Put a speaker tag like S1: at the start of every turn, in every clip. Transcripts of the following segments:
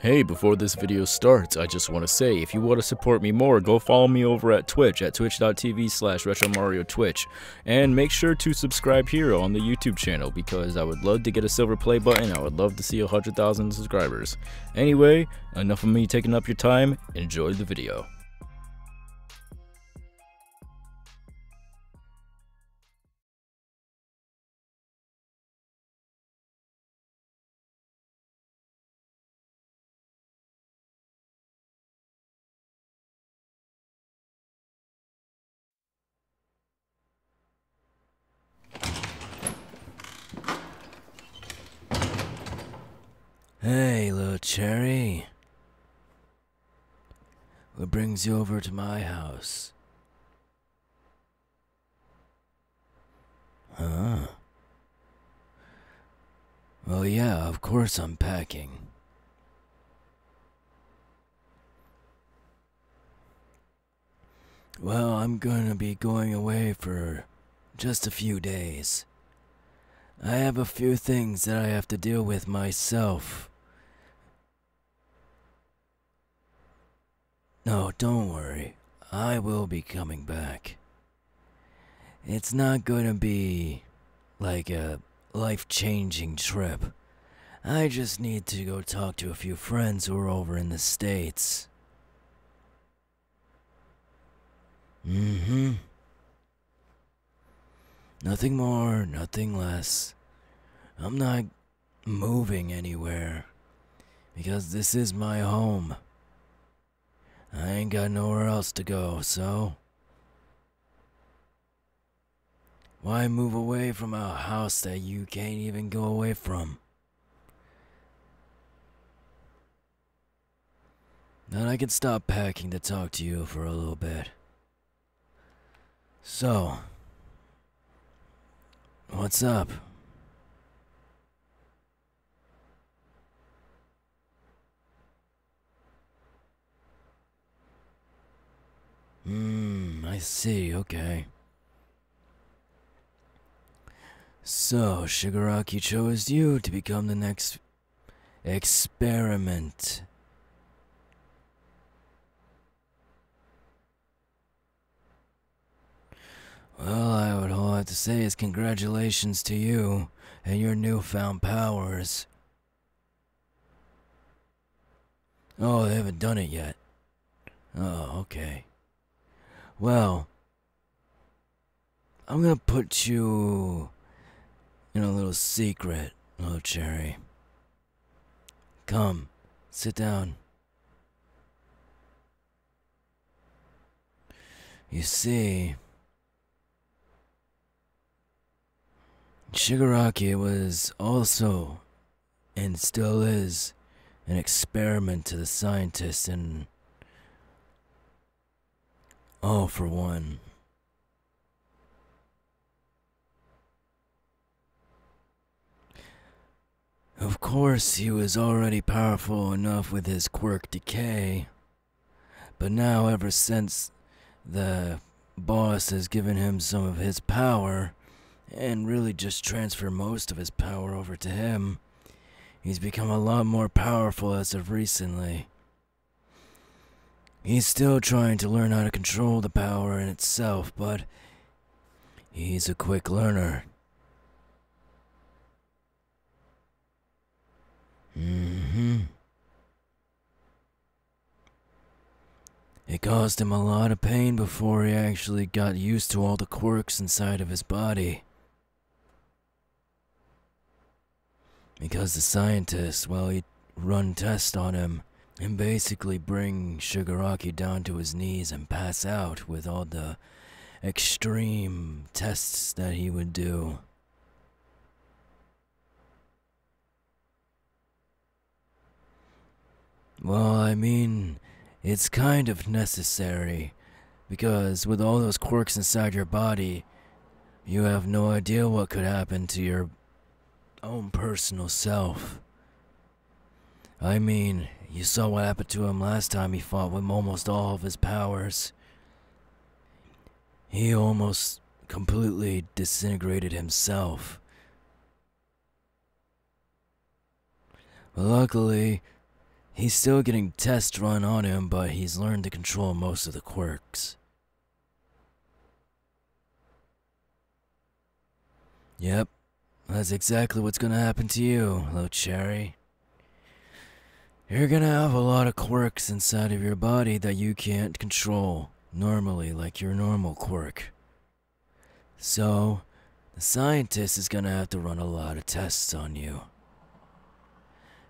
S1: Hey, before this video starts, I just want to say, if you want to support me more, go follow me over at Twitch at twitch.tv slash retromariotwitch. And make sure to subscribe here on the YouTube channel, because I would love to get a silver play button, I would love to see 100,000 subscribers. Anyway, enough of me taking up your time, enjoy the video.
S2: Hey, little cherry. What brings you over to my house? Huh? Well, yeah, of course I'm packing. Well, I'm gonna be going away for just a few days. I have a few things that I have to deal with myself. No, don't worry. I will be coming back. It's not gonna be like a life changing trip. I just need to go talk to a few friends who are over in the States. Mm hmm. Nothing more, nothing less. I'm not moving anywhere because this is my home. I ain't got nowhere else to go, so. Why move away from a house that you can't even go away from? Then I can stop packing to talk to you for a little bit. So, what's up? Hmm, I see, okay. So, Shigaraki chose you to become the next experiment. Well, I would all have to say is congratulations to you and your newfound powers. Oh, they haven't done it yet. Oh, okay. Well, I'm gonna put you in a little secret, little cherry. Come, sit down. You see, Shigaraki was also, and still is, an experiment to the scientists and all for one. Of course, he was already powerful enough with his quirk decay, but now, ever since the boss has given him some of his power, and really just transferred most of his power over to him, he's become a lot more powerful as of recently. He's still trying to learn how to control the power in itself, but he's a quick learner. Mm-hmm. It caused him a lot of pain before he actually got used to all the quirks inside of his body. Because the scientists, well, he run tests on him and basically bring Shigaraki down to his knees and pass out with all the extreme tests that he would do. Well, I mean, it's kind of necessary because with all those quirks inside your body, you have no idea what could happen to your own personal self. I mean, you saw what happened to him last time he fought with almost all of his powers. He almost completely disintegrated himself. Luckily, He's still getting tests run on him, but he's learned to control most of the quirks. Yep, that's exactly what's gonna happen to you, little cherry. You're gonna have a lot of quirks inside of your body that you can't control normally, like your normal quirk. So, the scientist is gonna have to run a lot of tests on you.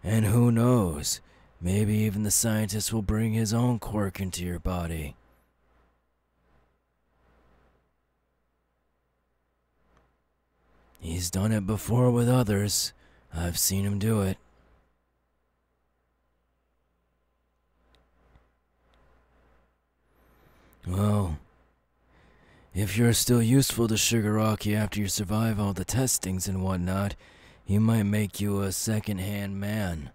S2: And who knows, maybe even the scientist will bring his own quirk into your body. He's done it before with others. I've seen him do it. Well, if you're still useful to Shigaraki after you survive all the testings and whatnot, he might make you a second-hand man.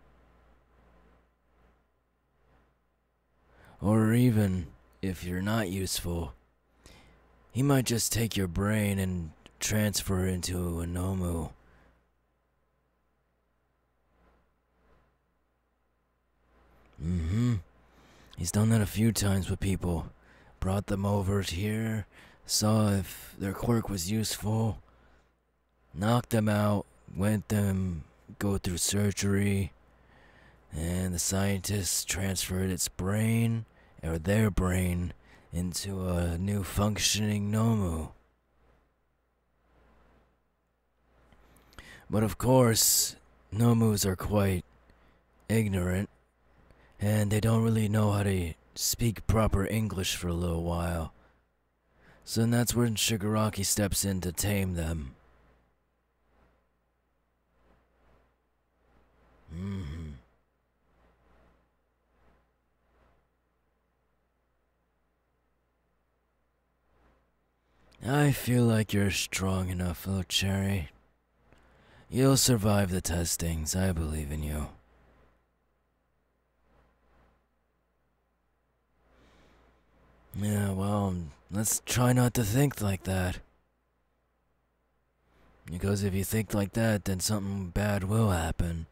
S2: Or even, if you're not useful, he might just take your brain and transfer it into a Nomu. Mm-hmm. He's done that a few times with people. Brought them over here, saw if their quirk was useful, knocked them out, went them go through surgery, and the scientists transferred its brain, or their brain, into a new functioning Nomu. But of course, Nomus are quite ignorant, and they don't really know how to speak proper English for a little while. So that's when Shigaraki steps in to tame them. hmm I feel like you're strong enough, little cherry. You'll survive the testings. I believe in you. Yeah, well, let's try not to think like that. Because if you think like that, then something bad will happen.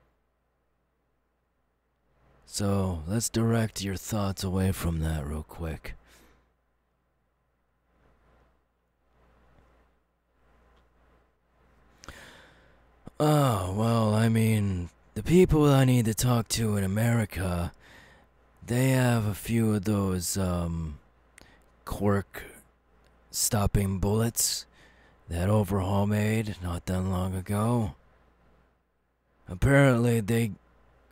S2: So, let's direct your thoughts away from that real quick. Oh, well, I mean, the people I need to talk to in America, they have a few of those, um, quirk stopping bullets that Overhaul made not that long ago. Apparently, they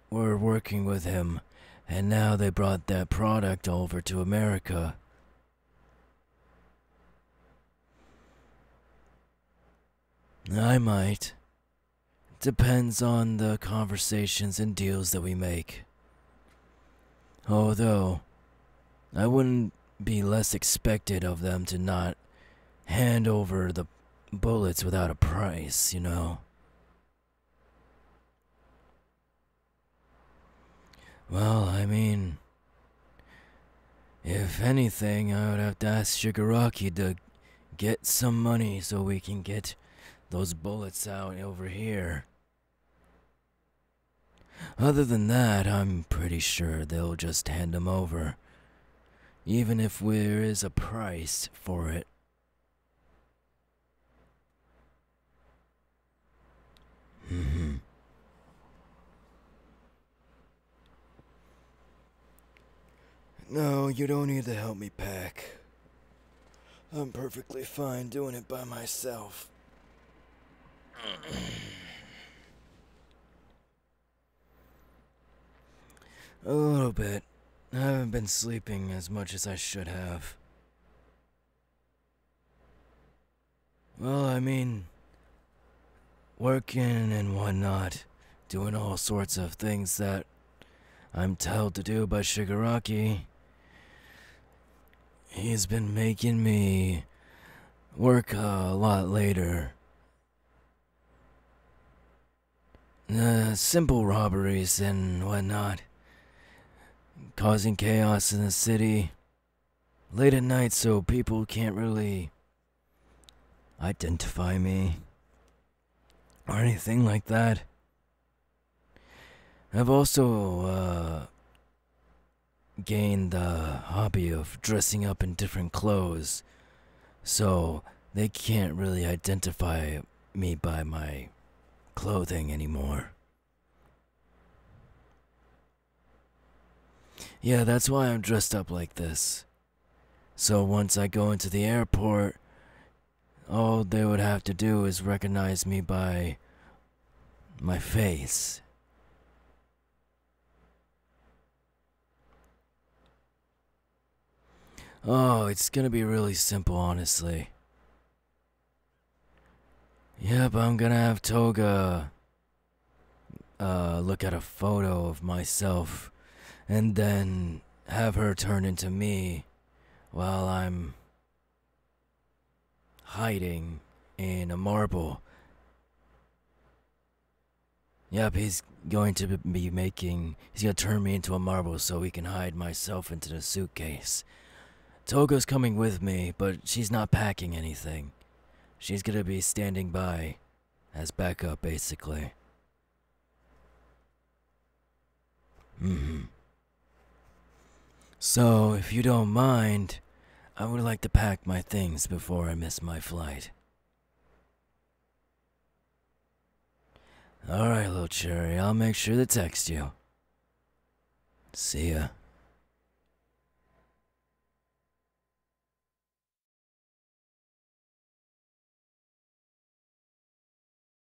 S2: were working with him, and now they brought that product over to America. I might. Depends on the conversations and deals that we make. Although, I wouldn't be less expected of them to not hand over the bullets without a price, you know. Well, I mean, if anything, I would have to ask Shigaraki to get some money so we can get those bullets out over here. Other than that, I'm pretty sure they'll just hand them over. Even if there is a price for it. hmm No, you don't need to help me pack. I'm perfectly fine doing it by myself. A little bit. I haven't been sleeping as much as I should have. Well, I mean, working and whatnot, doing all sorts of things that I'm told to do by Shigaraki. He's been making me work a lot later. Uh, simple robberies and whatnot causing chaos in the city late at night so people can't really identify me or anything like that. I've also uh, gained the hobby of dressing up in different clothes, so they can't really identify me by my clothing anymore. Yeah, that's why I'm dressed up like this. So once I go into the airport, all they would have to do is recognize me by my face. Oh, it's gonna be really simple, honestly. Yep, I'm gonna have Toga uh, look at a photo of myself and then have her turn into me while I'm hiding in a marble. Yep, he's going to be making. He's gonna turn me into a marble so he can hide myself into the suitcase. Toga's coming with me, but she's not packing anything. She's gonna be standing by as backup, basically. hmm. So, if you don't mind, I would like to pack my things before I miss my flight. Alright, little cherry, I'll make sure to text you. See ya.